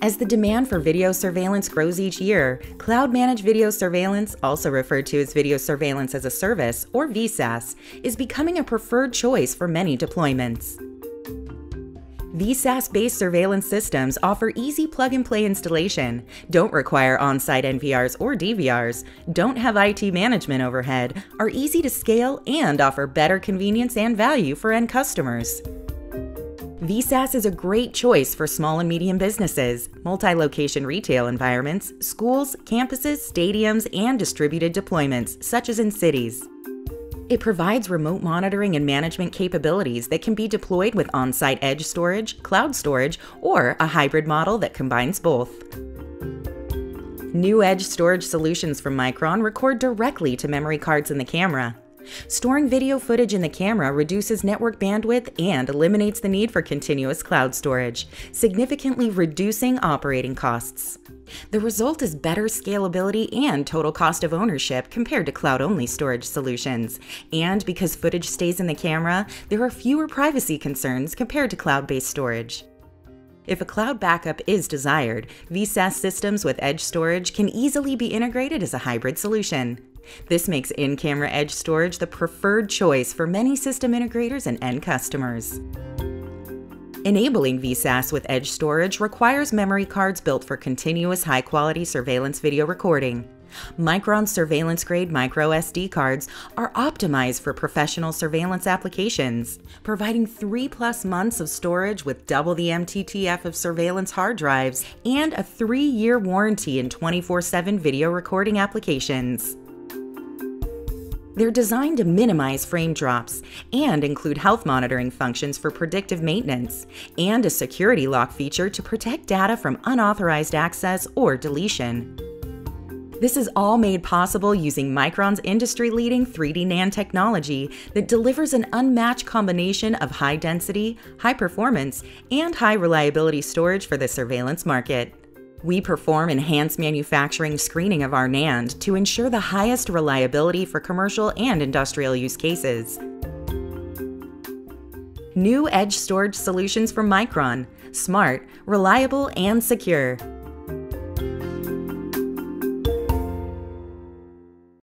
As the demand for video surveillance grows each year, Cloud Managed Video Surveillance, also referred to as Video Surveillance as a Service, or VSaaS, is becoming a preferred choice for many deployments. VSaaS based surveillance systems offer easy plug and play installation, don't require on site NVRs or DVRs, don't have IT management overhead, are easy to scale, and offer better convenience and value for end customers. VSaaS is a great choice for small and medium businesses, multi location retail environments, schools, campuses, stadiums, and distributed deployments, such as in cities. It provides remote monitoring and management capabilities that can be deployed with on site edge storage, cloud storage, or a hybrid model that combines both. New edge storage solutions from Micron record directly to memory cards in the camera, Storing video footage in the camera reduces network bandwidth and eliminates the need for continuous cloud storage, significantly reducing operating costs. The result is better scalability and total cost of ownership compared to cloud only storage solutions. And because footage stays in the camera, there are fewer privacy concerns compared to cloud based storage. If a cloud backup is desired, VSaaS systems with edge storage can easily be integrated as a hybrid solution. This makes in camera edge storage the preferred choice for many system integrators and end customers. Enabling VSaaS with edge storage requires memory cards built for continuous high quality surveillance video recording. Micron surveillance grade micro SD cards are optimized for professional surveillance applications, providing 3 plus months of storage with double the MTTF of surveillance hard drives and a 3 year warranty in 24 7 video recording applications. They're designed to minimize frame drops and include health monitoring functions for predictive maintenance and a security lock feature to protect data from unauthorized access or deletion. This is all made possible using Micron's industry leading 3D NAND technology that delivers an unmatched combination of high density, high performance, and high reliability storage for the surveillance market. We perform enhanced manufacturing screening of our NAND to ensure the highest reliability for commercial and industrial use cases. New edge storage solutions from Micron smart, reliable, and secure.